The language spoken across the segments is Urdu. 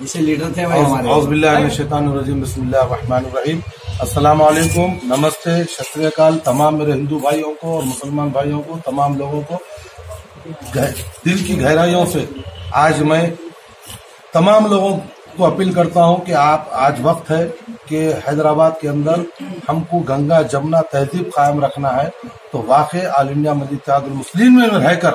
بسم اللہ الرحمن الرحیم السلام علیکم نمستے شکریہ کال تمام میرے ہندو بھائیوں کو اور مسلمان بھائیوں کو تمام لوگوں کو دل کی گہرائیوں سے آج میں تمام لوگوں کو اپیل کرتا ہوں کہ آپ آج وقت ہے کہ حیدرآباد کے اندر ہم کو گنگا جمنا تہذیب قائم رکھنا ہے، تو واقع عالمیہ تعداد المسلم میں رہ کر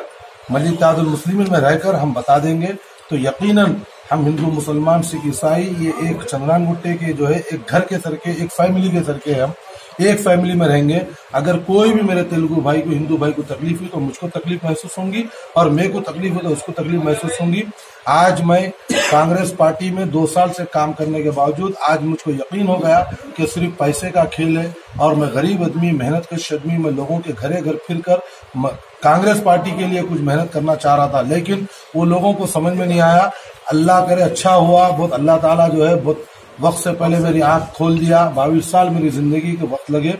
ملیتاد المسلم میں رہ کر ہم بتا دیں گے۔ تو یقیناً ہم ہندو مسلمان سکھ عیسائی، یہ ایک چندران گٹے کے جو ہے، ایک گھر کے سر کے، ایک فیملی کے سر کے ہم۔ ایک فیملی میں رہیں گے۔ اگر کوئی بھی میرے تیلگو بھائی کو، ہندو بھائی کو تکلیف ہوئی تو مجھ کو تکلیف محسوس ہوں گی اور میں کو تکلیف ہوئی تو اس کو تکلیف محسوس ہوں گی۔ آج میں کانگریس پارٹی میں دو سال سے کام کرنے کے باوجود آج مجھ کو یقین ہو گیا کہ صرف پیسے کا کھیل ہے اور میں غریب آدمی، محنت کے شدمی میں لوگوں کے گھرے گھر پھر کر کانگریس پارٹی کے لیے کچھ محنت کرنا چاہ رہا تھا، لیکن وہ لوگوں کو سمجھ میں نہیں آیا۔ اللہ کرے اچھا ہوا، بہت اللہ تعالیٰ جو ہے، بہت وقت سے پہلے میری آنکھ کھول دیا باویس سال میری زندگی کے وقت لگے۔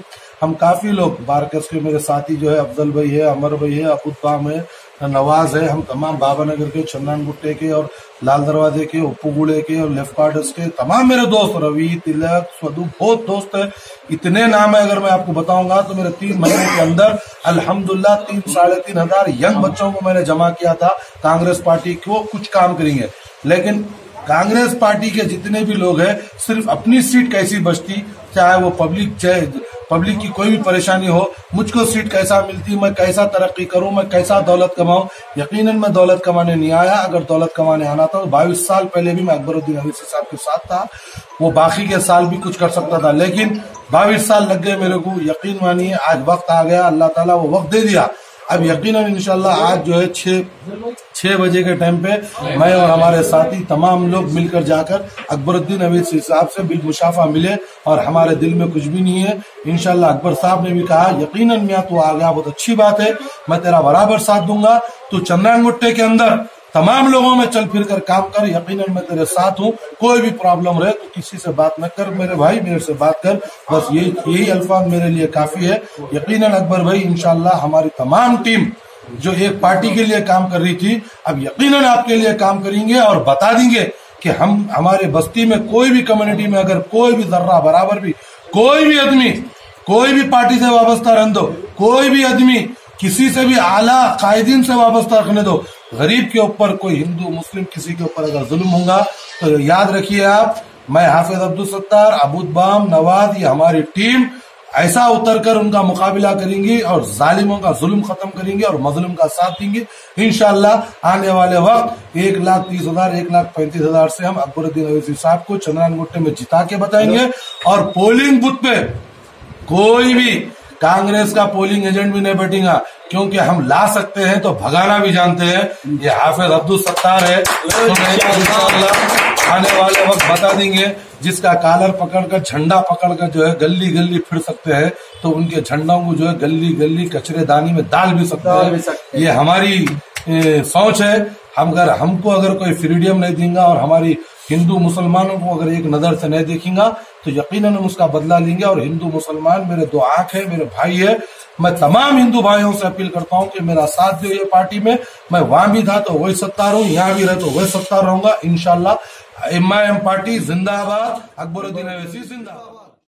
ہم کافی لوگ بارکس کے میرے ساتھی جو ہے، افضل بھائی ہے، عمر بھائی ہے ابود بام ہے، نواز ہے، ہم تمام بابا نگر کے، چندان گٹے کے اور لال دروازے کے، اپو گوڑے کے اور لیفٹ کارڈرس کے تمام میرے دوست، روی، تلک سدو بہت دوست ہے اتنے نام ہے اگر میں آپ کو بتاؤں گا تو میرے تین مہینے کے اندر الحمدللہ تین ساڑھے تین ہزار ینگ بچوں کو میں نے جمع کیا تھا۔ کانگریس پارٹی کو کچھ کام کریں گے۔ لیکن کانگریس پارٹی کے جتنے بھی لوگ ہیں، صرف اپنی سیٹ کیسی بچتی، چاہے وہ پبلک، چاہے پبلک کی کوئی بھی پریشانی ہو، مجھ کو سیٹ کیسا ملتی، میں کیسا ترقی کروں، میں کیسا دولت کماؤں؟ یقیناً میں دولت کمانے نہیں آیا۔ اگر دولت کمانے آنا تھا بائیس سال پہلے بھی میں اکبر الدین اویسی صاحب کے ساتھ تھا۔ وہ باقی کے سال بھی کچھ کر سکتا تھا، لیکن بائیس سال لگ گئے میرے کو۔ یقین مانیے، آج وقت آ گیا، اللہ تعالیٰ وہ وقت دے دیا۔ اب یقیناً انشاءاللہ آج جو ہے، چھ چھ بجے کے ٹائم پہ میں اور ہمارے ساتھی تمام لوگ مل کر جا کر اکبر الدین حمید صاحب سے بالمشافہ ملے اور ہمارے دل میں کچھ بھی نہیں ہے۔ انشاءاللہ اکبر صاحب نے بھی کہا، یقیناً میاں تو آ گیا بہت اچھی بات ہے۔ میں تیرا برابر ساتھ دوں گا۔ تو چندران گٹے کے اندر تمام لوگوں میں چل پھر کر کام کر، یقیناً میں تیرے ساتھ ہوں۔ کوئی بھی پرابلم رہے تو کسی سے بات نہ کر، میرے بھائی، میرے سے بات کر۔ بس یہی یہی الفاظ میرے لیے کافی ہے۔ یقیناً اکبر بھائی، انشاءاللہ ہماری تمام ٹیم جو ایک پارٹی کے لیے کام کر رہی تھی، اب یقیناً آپ کے لیے کام کریں گے اور بتا دیں گے کہ ہم، ہمارے بستی میں کوئی بھی کمیونٹی میں اگر کوئی بھی ذرہ برابر بھی، کوئی بھی آدمی، کوئی بھی پارٹی سے وابستہ رہنے دو، کوئی بھی آدمی کسی سے بھی اعلیٰ قائدین سے وابستہ رکھنے دو، غریب کے اوپر، کوئی ہندو، مسلم، کسی کے اوپر اگر ظلم ہوں گا، تو یاد رکھیے آپ، میں حافظ عبد الستار ابود بام، نواز، یہ ہماری ٹیم ایسا اتر کر ان کا مقابلہ کریں گے اور ظالموں کا ظلم ختم کریں گے اور مظلوم کا ساتھ دیں گے۔ انشاءاللہ آنے والے وقت ایک لاکھ تیس ہزار، ایک لاکھ پینتیس ہزار سے ہم اکبر الدین اویسی صاحب کو چندران گٹے میں جتا کے بتائیں گے۔ اور پولنگ بت پہ کوئی بھی کانگریس کا پولنگ ایجنٹ بھی نہیں بیٹھے گا۔ کیونکہ ہم لا سکتے ہیں تو بھگانا بھی جانتے ہیں۔ یہ حافظ عبد الستار ہے آنے والے وقت بتا دیں گے۔ جس کا کالر پکڑ کر جھنڈا پکڑ کر جو ہے گلی گلی پھر سکتے ہیں۔ تو ان کے جھنڈوں کو جو ہے گلی گلی کچرے دانی میں ڈال بھی سکتے ہیں۔ یہ ہماری سوچ ہے۔ ہم اگر ہم کو اگر کوئی فریڈم نہیں دیں گا اور ہماری ہندو مسلمانوں کو اگر ایک نظر سے نہیں دیکھیں گا تو یقیناً ہم اس کا بدلہ لیں گے۔ اور ہندو مسلمان میرے دو آنکھ ہے میرے بھائی ہے میں تمام ہندو بھائیوں سے اپیل کرتا ہوں کہ میرا ساتھ دیو یہ پارٹی میں۔ میں وہاں بھی تھا تو وہی ستار ہوں یہاں بھی رہے تو وہی ستار رہوں گا، انشاءاللہ۔ اما ایم پارٹی زندہ آباد، اکبر الدین اویسی زندہ آباد۔